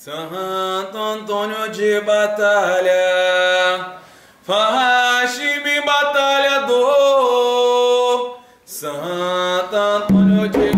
Santo Antônio de Batalha, Faxime Batalhador, Santo Antônio de